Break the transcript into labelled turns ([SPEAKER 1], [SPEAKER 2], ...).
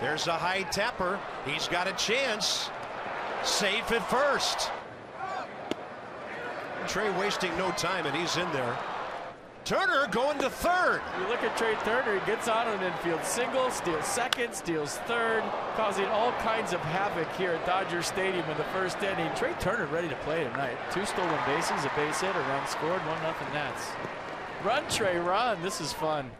[SPEAKER 1] There's a high tapper. He's got a chance. Safe at first. Trea wasting no time, and he's in there. Turner going to third.
[SPEAKER 2] You look at Trea Turner, he gets on an infield single, steals second, steals third, causing all kinds of havoc here at Dodger Stadium in the first inning. Trea Turner ready to play tonight. Two stolen bases, a base hit, a run scored, one nothing Nats. Run, Trea, run. This is fun.